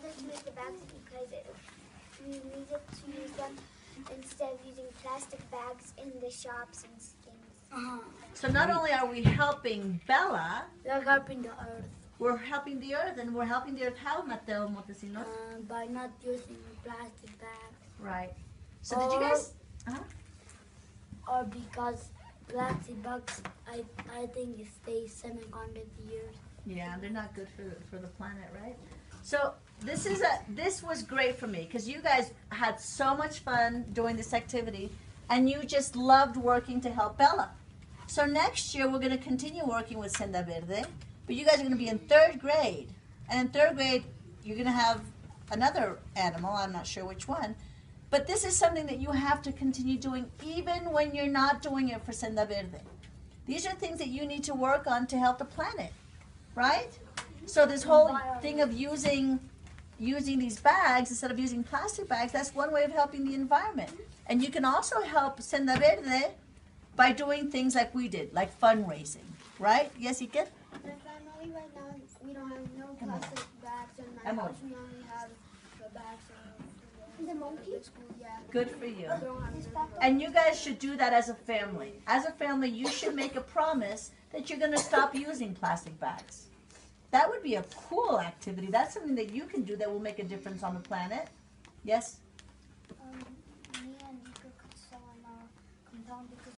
decided to make the bags because it, we needed to use them instead of using plastic bags in the shops and things. Uh-huh. So not only are we helping Bella, They're helping the earth we're helping the earth, and we're helping the earth how, Mateo Montesinos? uh, by not using plastic bags. Right. So did you guys? Or because plastic bags, I, I think it stays 700 years. Yeah, they're not good for for the planet, right? So this is a this was great for me because you guys had so much fun doing this activity, and you just loved working to help Bella. So next year we're going to continue working with Senda Verde, but you guys are going to be in third grade, and in third grade you're going to have another animal. I'm not sure which one. But this is something that you have to continue doing even when you're not doing it for Senda Verde. These are things that you need to work on to help the planet right? So this whole thing of using using these bags instead of using plastic bags, that's one way of helping the environment. And you can also help Senda Verde by doing things like we did, like fundraising, right? Yes, Iker? My family right now, we don't have no plastic bags in my house. We only have the bags the monkey. Yeah. Good for you. We don't have none of And you guys should do that as a family. As a family, you should make a promise that you're going to stop using plastic bags. That would be a cool activity. That's something that you can do that will make a difference on the planet. Yes? Um,